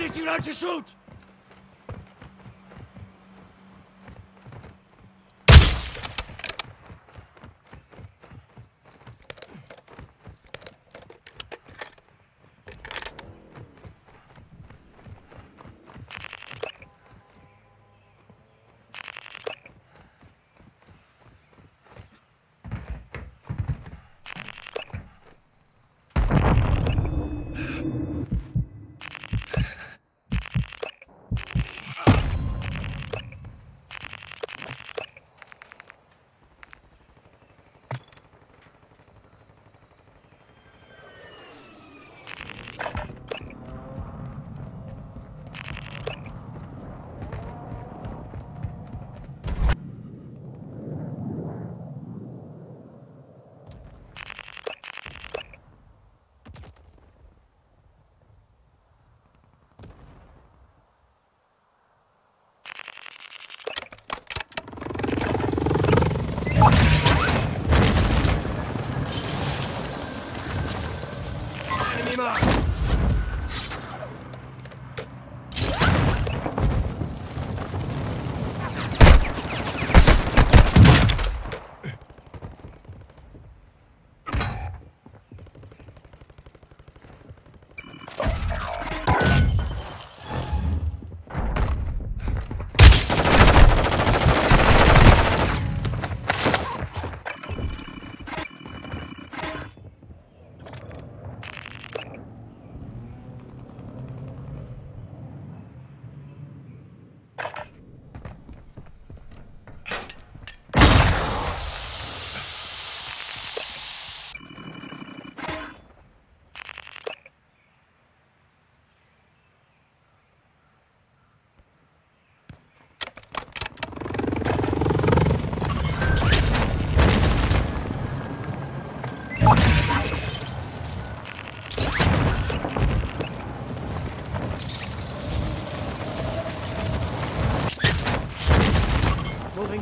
did you learn to shoot?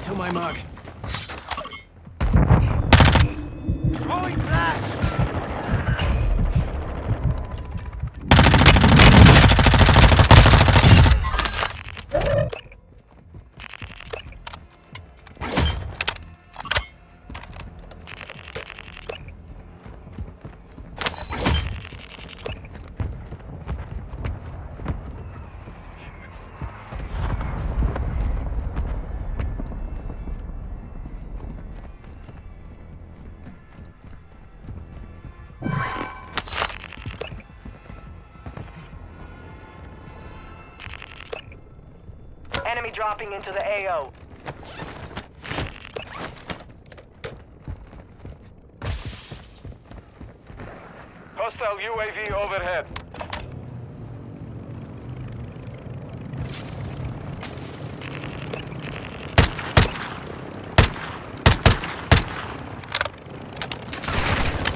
To my mark. Enemy dropping into the AO. Hostile UAV overhead.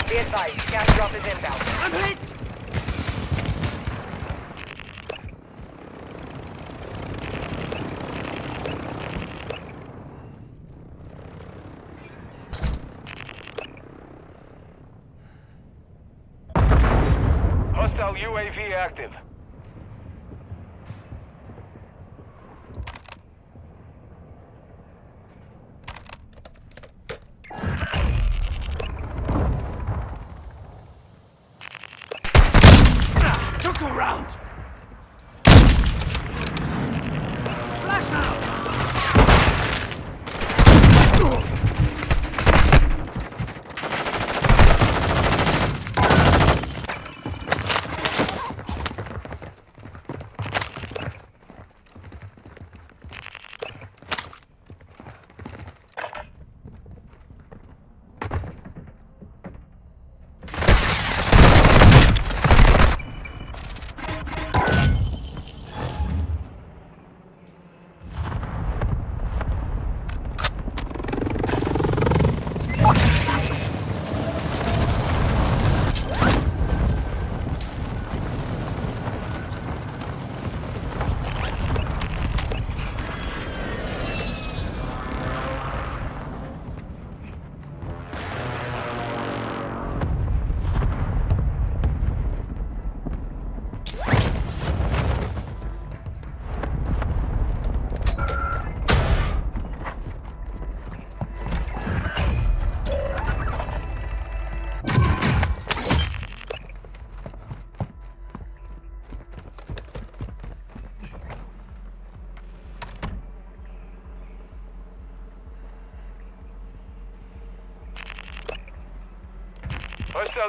Be advised, gas drop is inbound. I'm hit!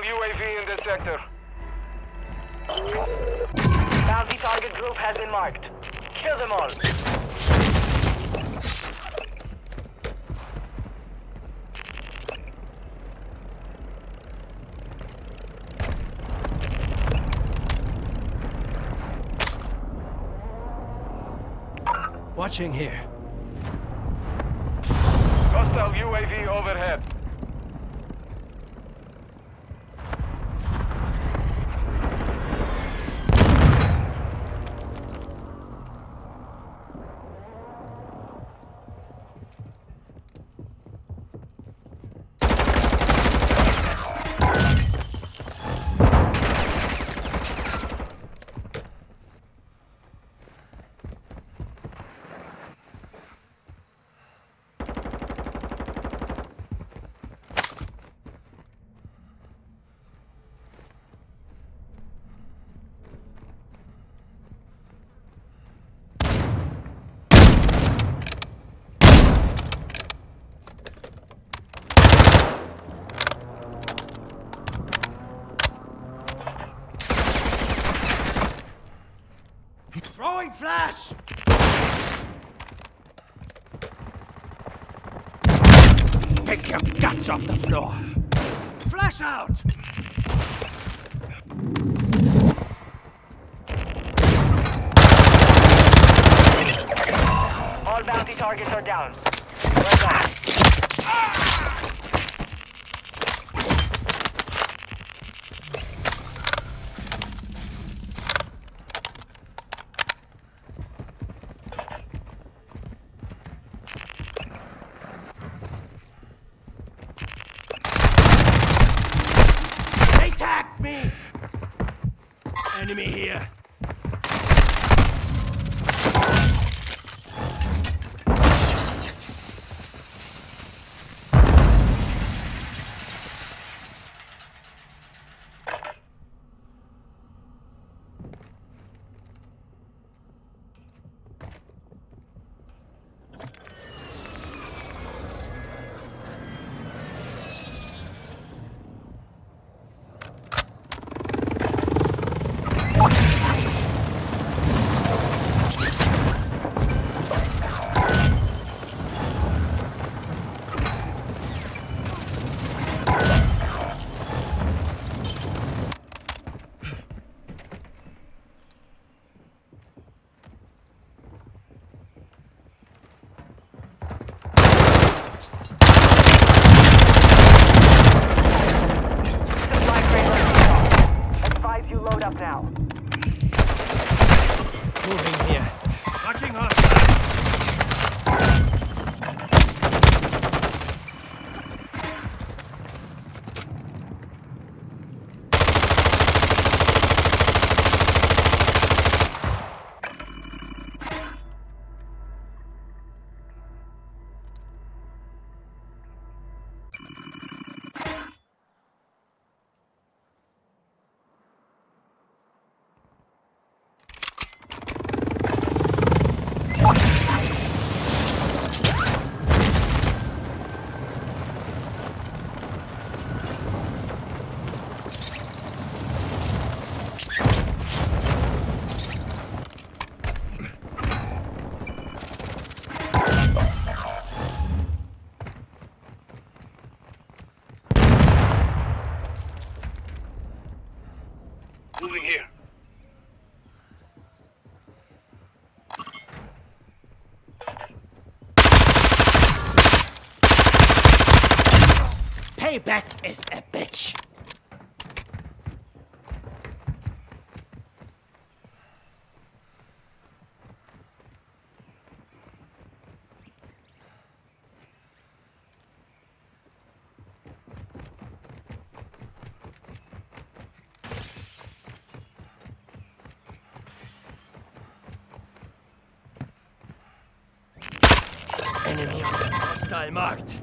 Hostile UAV in this sector. Bounty target group has been marked. Kill them all. Watching here. Hostile UAV overhead. Flash! Pick your guts off the floor. Flash out! All bounty targets are down. Well done. They Enemy here. Payback is a bitch. Enemy hostile marked.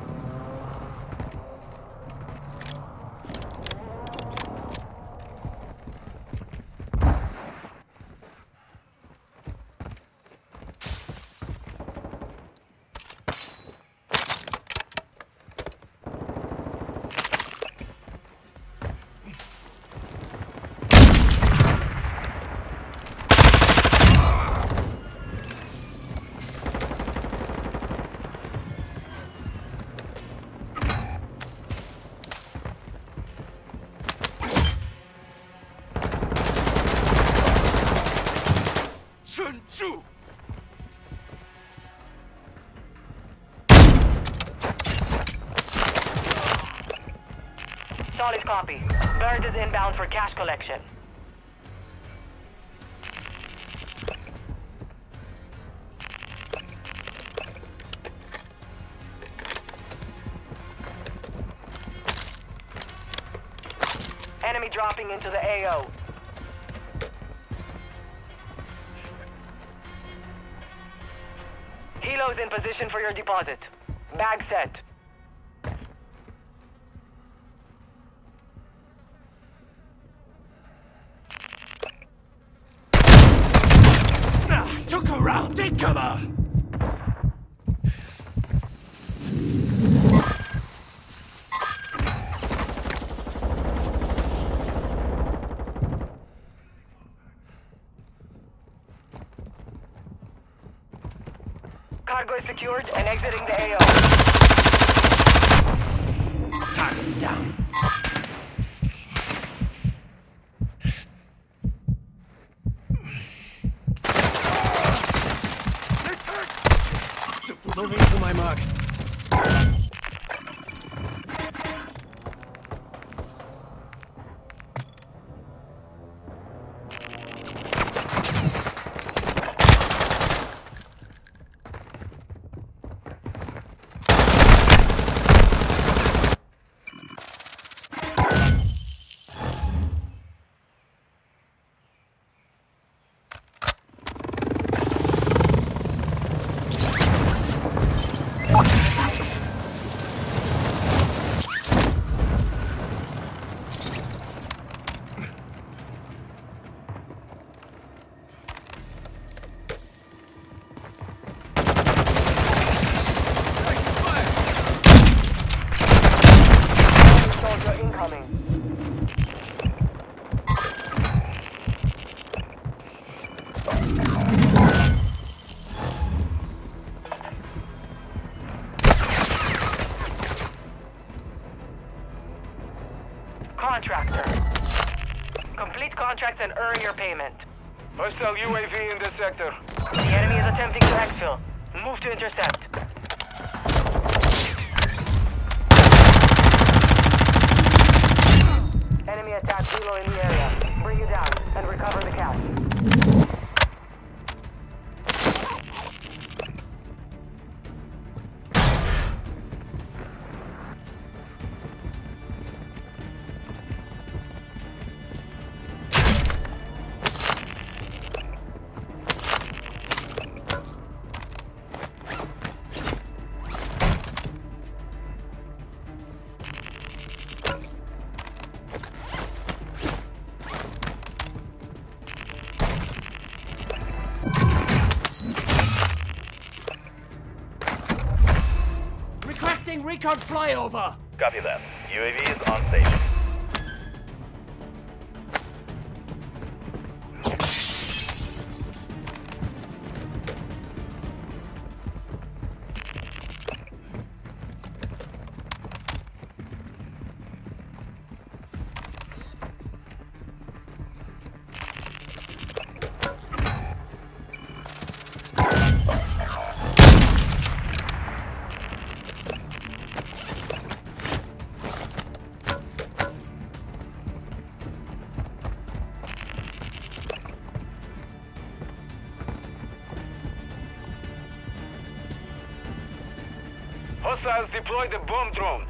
Shoo! Solid copy. Bird is inbound for cash collection. Enemy dropping into the AO. Helo's in position for your deposit. Bag set. Ah, took a round. Take cover. Secured and exiting the AO. Target down. Earn your payment. Hostile UAV in this sector. The enemy is attempting to exfil. Move to intercept. Enemy attack helo in the area. Bring you down and recover the cash. Copy that. UAV is on station. Hostiles deploy the bomb drone.